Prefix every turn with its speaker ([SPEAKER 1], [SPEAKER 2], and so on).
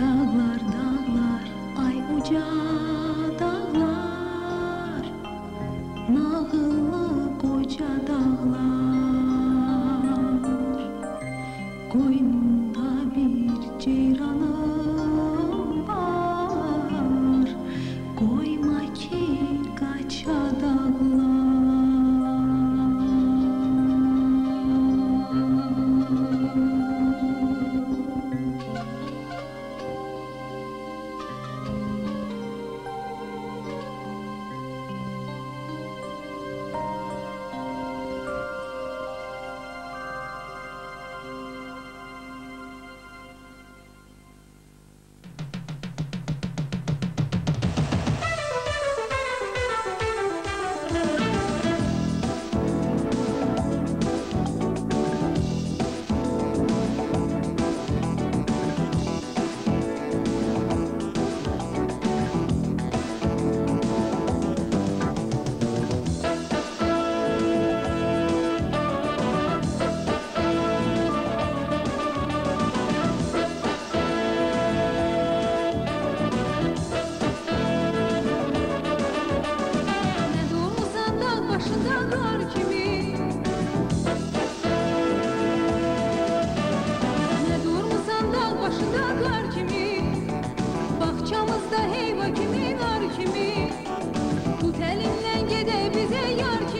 [SPEAKER 1] Dağlar dağlar ay uca yar ki